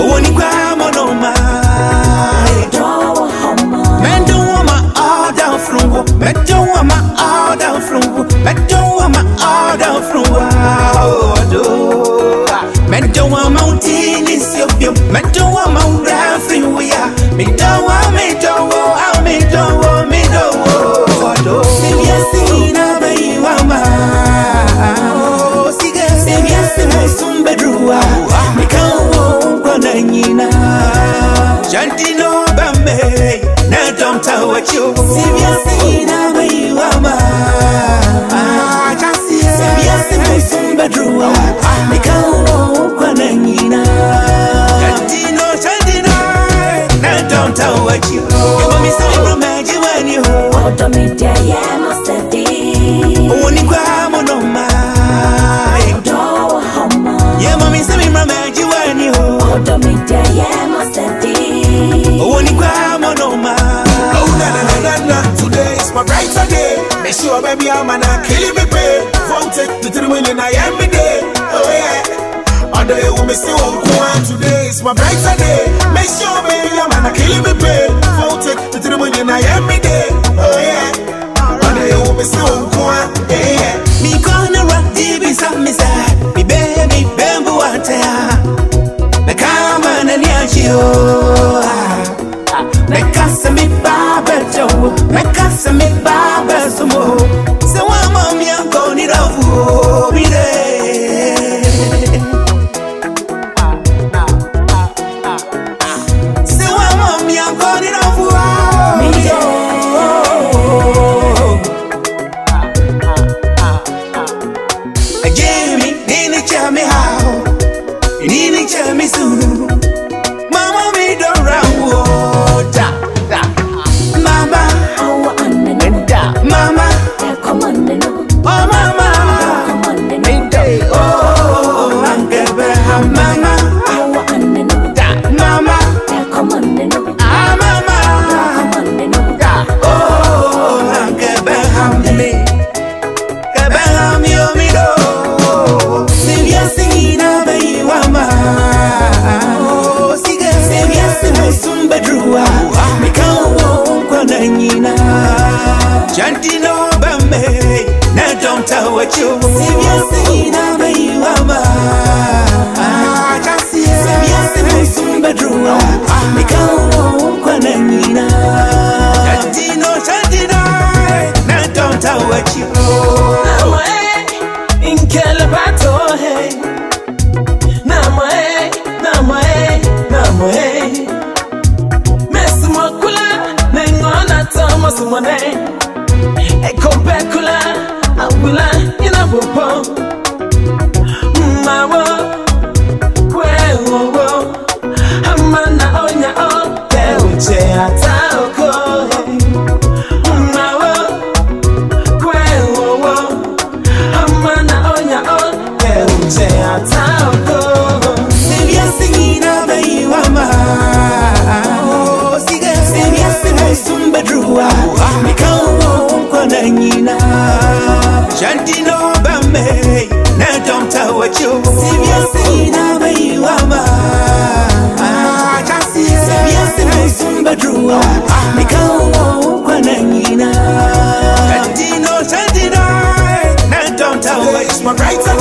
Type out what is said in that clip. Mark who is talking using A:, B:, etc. A: owó nígbà mọ́nà máa. mẹ́jọ wọn máa ọ̀dà fún wọn mẹ́jọ wọn máa ọ̀dà fún wọn mẹ́jọ wọn máa ọ̀dà fún wọn ọ̀dọ́. mẹ́jọ wọn ń tí ní sí òbí mẹ́jọ wọn máa ń rẹ̀. chandinobame nedomtawachuchasiesimbedruwa
B: I'm brighter day. Make sure baby I'm an killing me pay. Wanted to three million I am a day. Oh yeah. All day we miss you on one today. It's my brighter day. Make sure baby I'm an killing me pay. Wanted to three million I am a
A: Chantino Bambe, Nadonta Wachu, Sivia Sina Bayuama. bedroom nikawa kwa nina. tatino tatina na tonta wachiko nawe eh, inkele bato hey eh. nawe eh, nawe nawe mesmo kula nengona tomo sumone ekope kula abula inabopo
B: my rights